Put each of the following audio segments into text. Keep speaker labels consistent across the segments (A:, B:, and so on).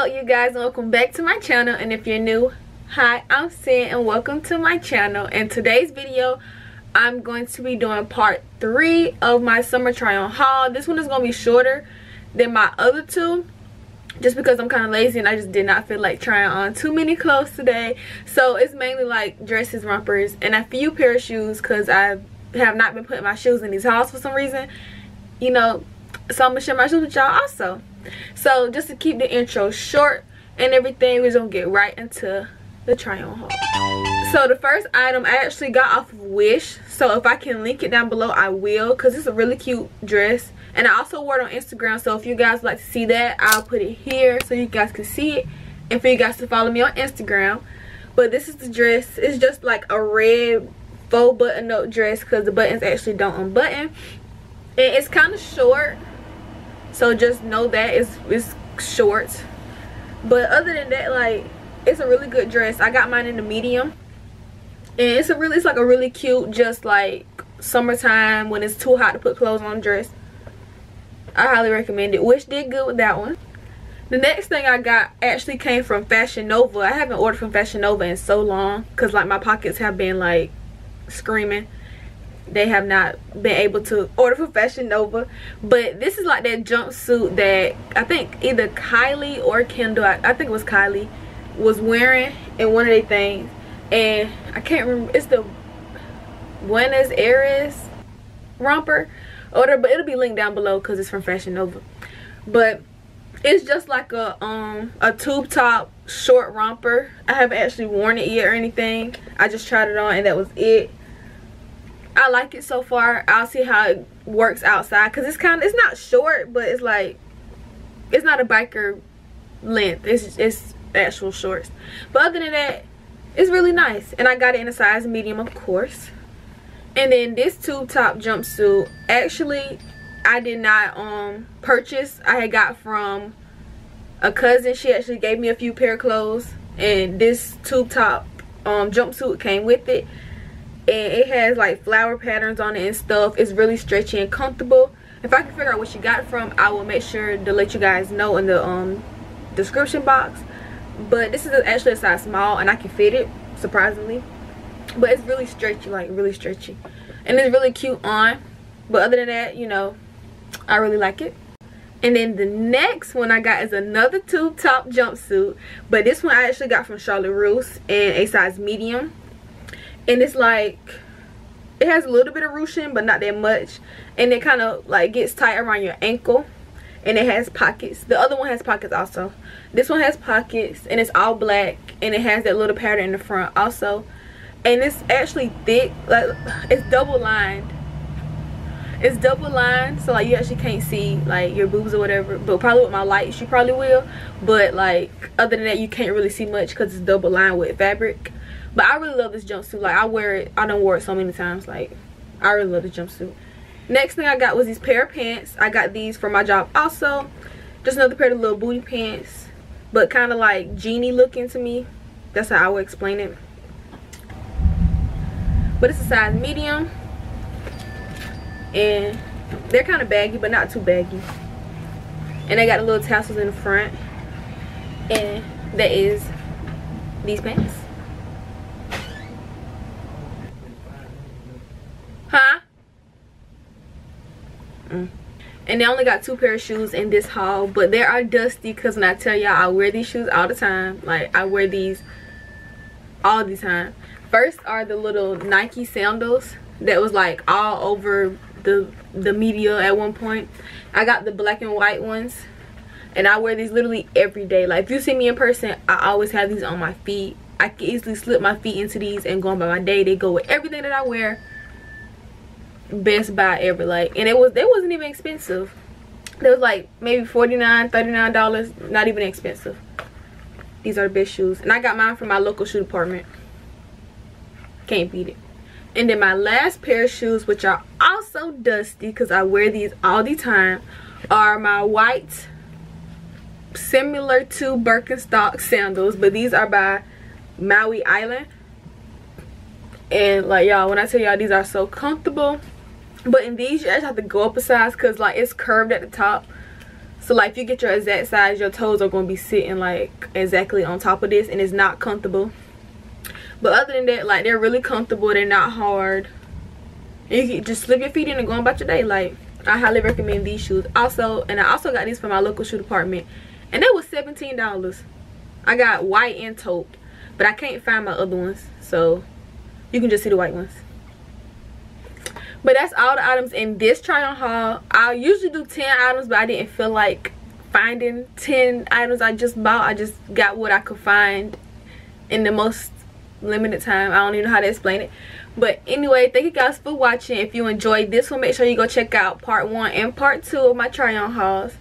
A: up you guys welcome back to my channel. And if you're new hi i'm Cinn and welcome to my channel. In today's video i'm going to be doing part three of my summer try on haul. This one is going to be shorter than my other two just because i'm kind of lazy and i just did not feel like trying on too many clothes today. So it's mainly like dresses rompers and a few pair of shoes because i have not been putting my shoes in these hauls for some reason. You know so i'm gonna share my shoes with y'all also so just to keep the intro short and everything we're gonna get right into the try on haul. So the first item i actually got off of wish. So if i can link it down below i will because it's a really cute dress. And i also wore it on instagram. So if you guys like to see that i'll put it here so you guys can see it and for you guys to follow me on instagram. But this is the dress. It's just like a red faux button up dress because the buttons actually don't unbutton. And it's kind of short so just know that it's it's short. But other than that like it's a really good dress. I got mine in the medium. And it's a really it's like a really cute just like summertime when it's too hot to put clothes on dress. I highly recommend it. Wish did good with that one. The next thing i got actually came from fashion nova. I haven't ordered from fashion nova in so long because like my pockets have been like screaming they have not been able to order for Fashion Nova. But this is like that jumpsuit that I think either Kylie or Kendall, I, I think it was Kylie, was wearing in one of their things. And I can't remember, it's the Buenos Aires romper order, but it'll be linked down below because it's from Fashion Nova. But it's just like a um a tube top short romper. I haven't actually worn it yet or anything. I just tried it on and that was it I like it so far. I'll see how it works outside because it's kind of it's not short, but it's like it's not a biker length. It's it's actual shorts. But other than that, it's really nice. And I got it in a size medium, of course. And then this tube top jumpsuit, actually, I did not um purchase. I had got from a cousin. She actually gave me a few pair of clothes, and this tube top um jumpsuit came with it and it has like flower patterns on it and stuff. It's really stretchy and comfortable. If i can figure out what you got from i will make sure to let you guys know in the um description box. But this is actually a size small and i can fit it surprisingly. But it's really stretchy like really stretchy. And it's really cute on. But other than that you know i really like it. And then the next one I got is another tube top jumpsuit. But this one I actually got from Charlotte Russe in a size medium and it's like it has a little bit of ruching but not that much. And it kind of like gets tight around your ankle. And it has pockets. The other one has pockets also. This one has pockets and it's all black and it has that little pattern in the front also. And it's actually thick like it's double lined it's double lined so like you actually can't see like your boobs or whatever but probably with my lights you probably will but like other than that you can't really see much because it's double lined with fabric but I really love this jumpsuit. Like I wear it. I don't wear it so many times. Like I really love the jumpsuit. Next thing I got was these pair of pants. I got these for my job also. Just another pair of little booty pants. But kind of like genie looking to me. That's how I would explain it. But it's a size medium. And they're kind of baggy but not too baggy. And they got the little tassels in the front. And that is these pants. Mm. And they only got two pair of shoes in this haul. But they are dusty because when I tell y'all I wear these shoes all the time. Like I wear these all the time. First are the little Nike sandals that was like all over the the media at one point. I got the black and white ones. And I wear these literally every day. Like if you see me in person, I always have these on my feet. I can easily slip my feet into these and go on by my day. They go with everything that I wear best buy ever like and it was they wasn't even expensive it was like maybe 49 39 dollars not even expensive these are the best shoes and i got mine from my local shoe department can't beat it and then my last pair of shoes which are also dusty because i wear these all the time are my white similar to birkenstock sandals but these are by maui island. And like y'all when i tell y'all these are so comfortable but in these you actually have to go up a size because like it's curved at the top. So like if you get your exact size your toes are going to be sitting like exactly on top of this and it's not comfortable. But other than that like they're really comfortable they're not hard you can just slip your feet in and go about your day. Like i highly recommend these shoes. Also and i also got these from my local shoe department. And they was 17 dollars. I got white and taupe but i can't find my other ones. So you can just see the white ones. But that's all the items in this try on haul. I usually do 10 items but i didn't feel like finding 10 items i just bought. I just got what i could find in the most limited time i don't even know how to explain it but anyway thank you guys for watching if you enjoyed this one make sure you go check out part one and part two of my try on hauls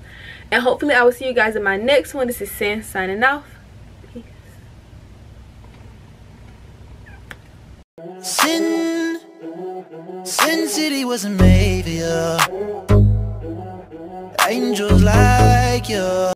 A: and hopefully i will see you guys in my next one this is Cinn signing off.
B: Sin, Sin City wasn't made for. Angels like you.